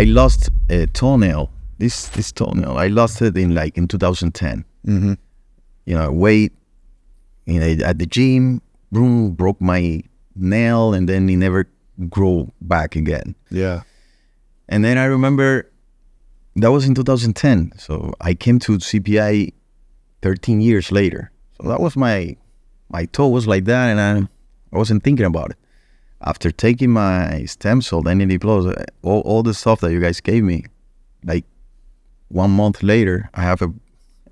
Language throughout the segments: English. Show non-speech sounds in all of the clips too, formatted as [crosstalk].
I lost a toenail. This this toenail, I lost it in like in 2010. Mm-hmm. You know, weight, you know, at the gym, boom, broke my nail, and then it never grew back again. Yeah. And then I remember that was in 2010. So I came to CPI 13 years later. So that was my my toe was like that, and I I wasn't thinking about it. After taking my stem cell, NAD plus, all, all the stuff that you guys gave me, like one month later, I have a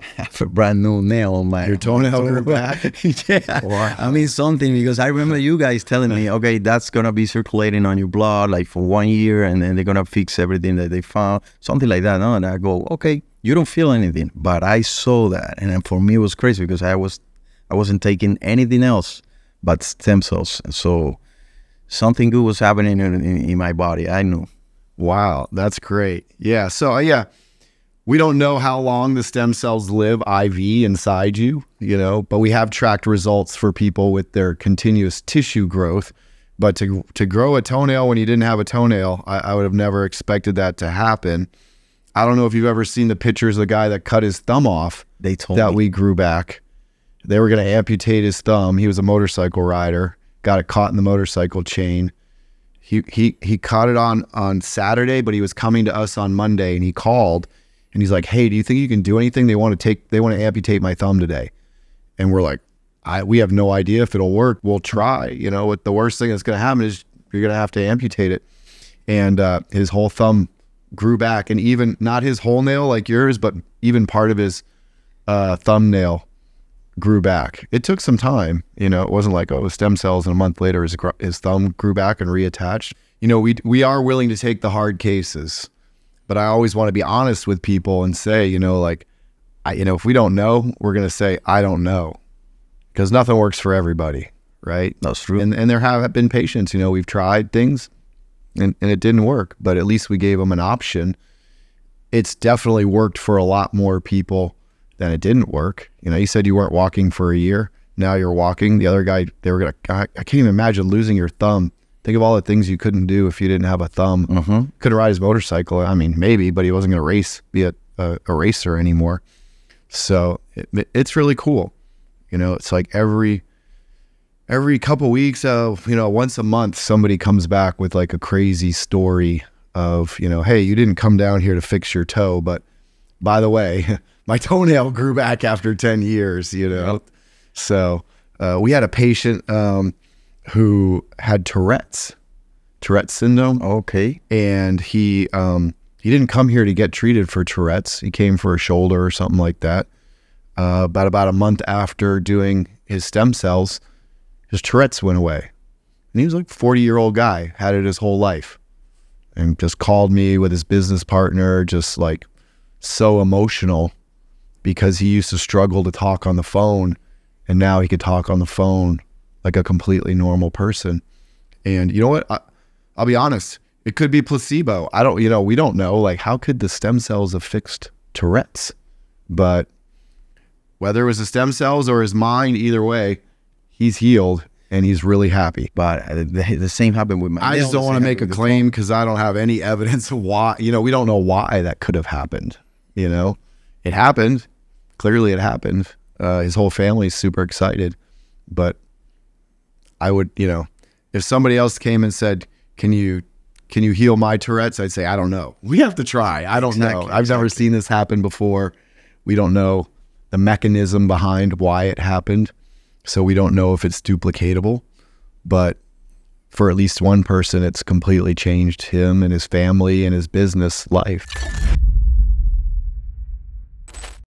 [laughs] have a brand new nail on my Your toenail grew back. yeah, Wow. I mean something because I remember you guys telling me, [laughs] okay, that's gonna be circulating on your blood like for one year, and then they're gonna fix everything that they found, something like that. No, and I go, okay, you don't feel anything, but I saw that, and for me it was crazy because I was, I wasn't taking anything else but stem cells, and so something good was happening in, in, in my body. I knew. Wow, that's great. Yeah. So uh, yeah, we don't know how long the stem cells live IV inside you, you know, but we have tracked results for people with their continuous tissue growth. But to to grow a toenail when you didn't have a toenail, I, I would have never expected that to happen. I don't know if you've ever seen the pictures of the guy that cut his thumb off They told that me. we grew back. They were going to amputate his thumb. He was a motorcycle rider, got it caught in the motorcycle chain. He he he caught it on on Saturday, but he was coming to us on Monday, and he called, and he's like, "Hey, do you think you can do anything? They want to take they want to amputate my thumb today," and we're like, "I we have no idea if it'll work. We'll try. You know, what the worst thing that's going to happen is you're going to have to amputate it." And uh, his whole thumb grew back, and even not his whole nail like yours, but even part of his uh, thumbnail grew back. It took some time, you know. It wasn't like oh, it was stem cells, and a month later his his thumb grew back and reattached. You know, we we are willing to take the hard cases, but I always want to be honest with people and say, you know, like, I, you know, if we don't know, we're gonna say I don't know, because nothing works for everybody, right? That's true. And and there have been patients, you know, we've tried things, and and it didn't work, but at least we gave them an option. It's definitely worked for a lot more people than it didn't work. You know, you said you weren't walking for a year. Now you're walking. The other guy, they were gonna. I, I can't even imagine losing your thumb. Think of all the things you couldn't do if you didn't have a thumb. hmm Couldn't ride his motorcycle. I mean, maybe, but he wasn't gonna race, be a, a, a racer anymore. So it, it's really cool. You know, it's like every every couple weeks, uh, you know, once a month, somebody comes back with like a crazy story of, you know, hey, you didn't come down here to fix your toe, but by the way, [laughs] my toenail grew back after 10 years, you know? So uh, we had a patient um, who had Tourette's, Tourette's syndrome Okay. and he um, he didn't come here to get treated for Tourette's. He came for a shoulder or something like that. Uh, about about a month after doing his stem cells, his Tourette's went away, and he was like forty year old guy, had it his whole life, and just called me with his business partner, just like so emotional because he used to struggle to talk on the phone, and now he could talk on the phone like a completely normal person. And you know what? I, I'll be honest. It could be placebo. I don't, you know, we don't know. Like, how could the stem cells have fixed Tourette's? But whether it was the stem cells or his mind, either way, he's healed and he's really happy. But uh, the, the same happened with my. I just don't want to make a happened with the claim because I don't have any evidence of why. You know, we don't know why that could have happened. You know, it happened. Clearly, it happened. Uh, his whole family's super excited. But I would, you know, if somebody else came and said, "Can you, can you heal my Tourette's?" I'd say, "I don't know. We have to try. I don't know. I've never seen this happen before. We don't know the mechanism behind why it happened, so we don't know if it's duplicatable." But for at least one person, it's completely changed him and his family and his business life.